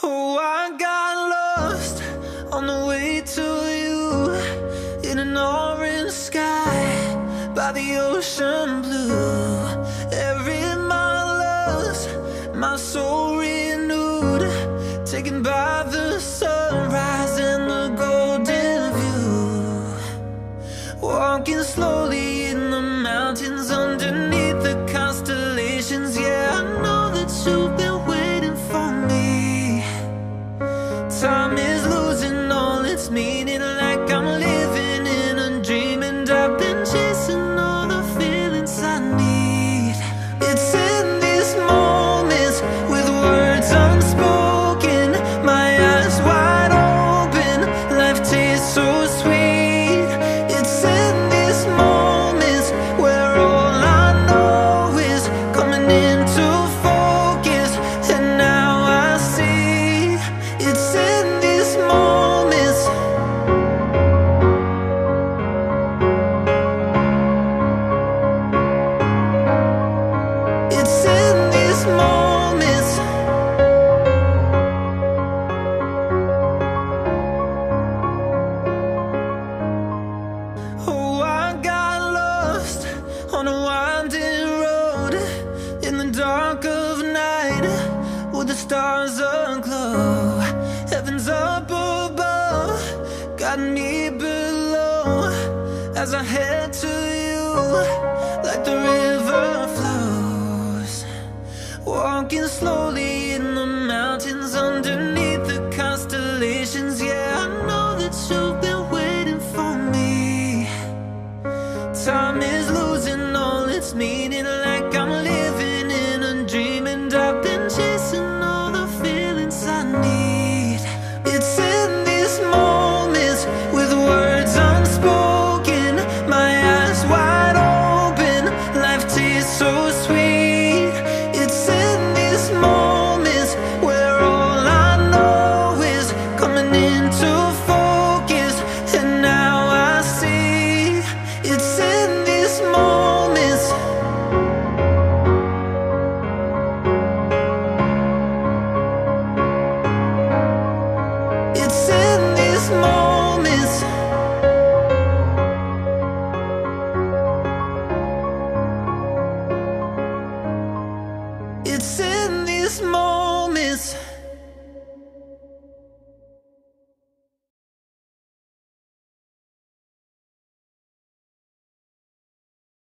Oh, I got lost on the way to you in an orange sky by the ocean blue. Every mile lost, my soul renewed, taken by the sunrise and the golden view. Walking slowly in the mountains underneath the constellations. Yeah, I know that you've stars aglow. Heaven's up above, got me below as I head to you like the river flows. Walking slowly in the mountains underneath the constellations. Yeah, I know that you've been waiting for me. Time is losing all its meaning, like it's in these moments.